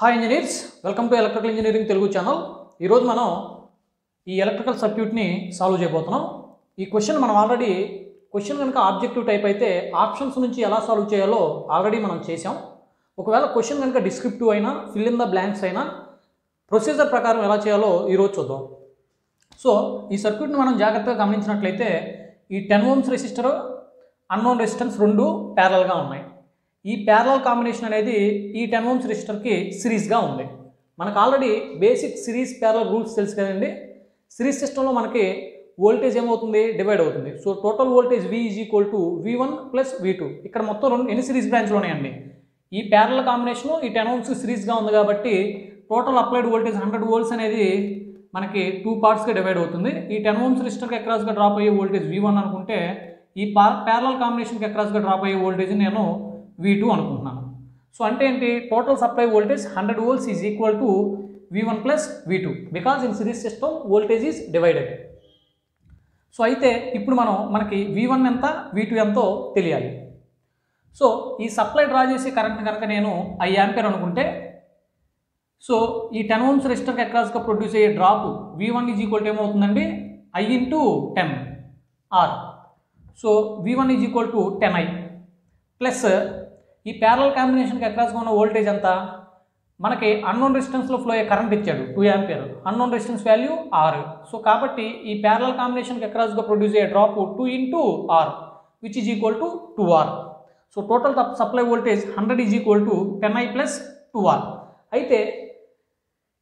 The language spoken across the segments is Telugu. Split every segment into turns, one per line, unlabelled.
Hi engineers welcome to electrical engineering Telugu channel ఈరోజు మనం ఈ ఎలక్ట్రికల్ సర్క్యూట్ని సాల్వ్ చేయబోతున్నాం. ఈ క్వశ్చన్ మనం ఆల్రెడీ క్వశ్చన్ కనుక ఆబ్జెక్టివ్ టైప్ అయితే ఆప్షన్స్ నుంచి ఎలా సాల్వ్ చేయాలో ఆల్రెడీ మనం చేసాం ఒకవేళ క్వశ్చన్ కనుక డిస్క్రిప్టివ్ అయినా ఫిల్ ఇన్ ద బ్లాంక్స్ అయినా ప్రొసీజర్ ప్రకారం ఎలా చేయాలో ఈరోజు చూద్దాం. సో ఈ సర్క్యూట్ని మనం జాగ్రత్తగా గమనించినట్లయితే ఈ ten ohms resistor unknown resistance రెండు ప్యారల్గా ఉన్నాయి. ఈ ప్యారలల్ కాంబినేషన్ అనేది ఈ టెన్ ఓమ్స్ రిజిస్టర్కి సిరీస్గా ఉంది. మనకు already basic series parallel rules తెలుసు కదండి. సిరీస్ సిస్టంలో మనకి వోల్టేజ్ ఏమవుతుంది? డివైడ్ అవుతుంది. So total voltage V is equal to V one plus V two ఇక్కడ మొత్తం రెండు ఎన్ని సిరీస్ బ్రాంచ్లు ఉన్నాయండి? ఈ ప్యారల్ కాంబినేషను ఈ టెన్ ఓమ్స్ సిరీస్గా ఉంది కాబట్టి total applied voltage hundred volts అనేది మనకి టూ పార్ట్స్గా డివైడ్ అవుతుంది. ఈ టెన్ ఓమ్స్ రిజిస్టర్కి అక్రాస్గా డ్రాప్ అయ్యే వోల్టేజ్ వి వన్ అనుకుంటే ఈ పా ప్యారల కాంబినేషన్కి అక్రాస్గా డ్రాప్ అయ్యే వోల్టేజ్ నేను వి టూ అనుకుంటున్నాను. సో అంటే ఏంటి? Total supply voltage hundred volts is equal to V one plus V two because in series system voltage is divided so అయితే ఇప్పుడు మనం మనకి వి వన్ ఎంత వి టూ ఎంతో తెలియాలి. సో ఈ సప్లై డ్రా చేసే కరెంట్ కనుక నేను ఐ యాంపేర్ అనుకుంటే సో ఈ టెన్ ఓమ్స్ రెసిస్టర్కి అక్రాస్గా ప్రొడ్యూస్ అయ్యే drop V one is equal to ఏమవుతుందండి? I into ten R so V one is equal to ten I plus ఈ ప్యారల్ కాంబినేషన్కి అక్రాస్గా ఉన్న వోల్టేజ్ ఎంత? మనకి అన్నోన్ రెసిస్టెన్స్లో ఫ్లో అయ్యే కరెంట్ ఇచ్చాడు two ampere unknown resistance value R so కాబట్టి ఈ ప్యారల్ కాంబినేషన్కి అక్రాస్గా ప్రొడ్యూస్ అయ్యే drop two into R which is equal to two R so total supply voltage hundred is equal to ten I plus two R అయితే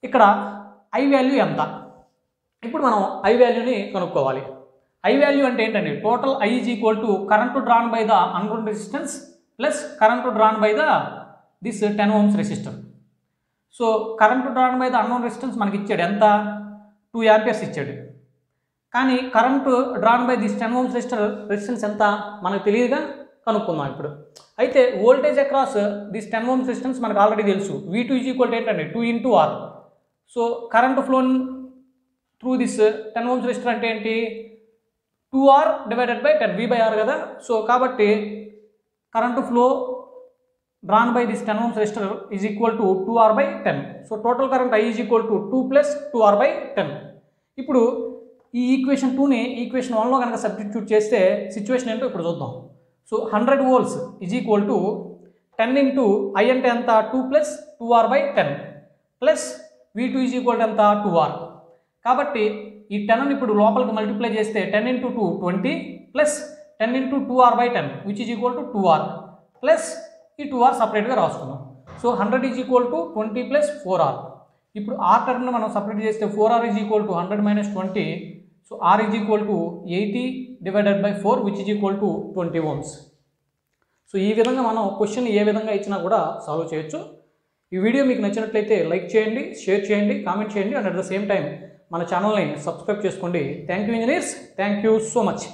ఇక్కడ ఐ వాల్యూ ఎంత? ఇప్పుడు మనం ఐ వాల్యూని కనుక్కోవాలి. ఐ వాల్యూ అంటే ఏంటండి? Total I is equal to current drawn by the అన్రోన్ resistance plus current drawn by the this ten ohms resistor. So current drawn by the unknown resistance మనకి ఇచ్చాడు. ఎంత? టూ యాంపియర్స్ ఇచ్చాడు. కానీ current drawn by this ten ohms resistor resistance ఎంత? మనకు తెలియదుగా? కనుక్కుందాం ఇప్పుడు. అయితే voltage across this ten ohms resistance మనకు ఆల్రెడీ తెలుసు. V two is equal to ఏంటండి two into R so current flown through this ten ohms resistor అంటే ఏంటి? Two R divided by ten V by R కదా. సో కాబట్టి current flow drawn by this ten ohms resistor is equal to two R by ten so total current I is equal to two plus two R by ten ఇప్పుడు ఈ ఈక్వేషన్ టూని ఈక్వేషన్ వన్లో కనుక సబ్స్టిట్యూట్ చేస్తే సిచ్యువేషన్ ఏంటో ఇప్పుడు చూద్దాం. So hundred volts is equal to ten into I అంటే ఎంత? Two plus two R by ten plus V two is equal to ఎంత? టూ ఆర్ కాబట్టి ఈ టెన్ ఇప్పుడు లోపలికి మల్టిప్లై చేస్తే ten into two twenty plus ten into two R by ten which is equal to two R plus ఈ టూ ఆర్ సపరేట్గా రాసుకున్నాం. So hundred is equal to twenty plus four R ఇప్పుడు ఆర్ టర్మ్ని మనం సపరేట్ చేస్తే four R is equal to hundred minus twenty so R is equal to eighty divided by four which is equal to twenty ohms so ఈ విధంగా మనం క్వశ్చన్ ఏ విధంగా ఇచ్చినా కూడా సాల్వ్ చేయొచ్చు. ఈ వీడియో మీకు నచ్చినట్లయితే లైక్ చేయండి షేర్ చేయండి కామెంట్ చేయండి and at the same time మన ఛానల్ని సబ్స్క్రైబ్ చేసుకోండి. Thank you engineers thank you so much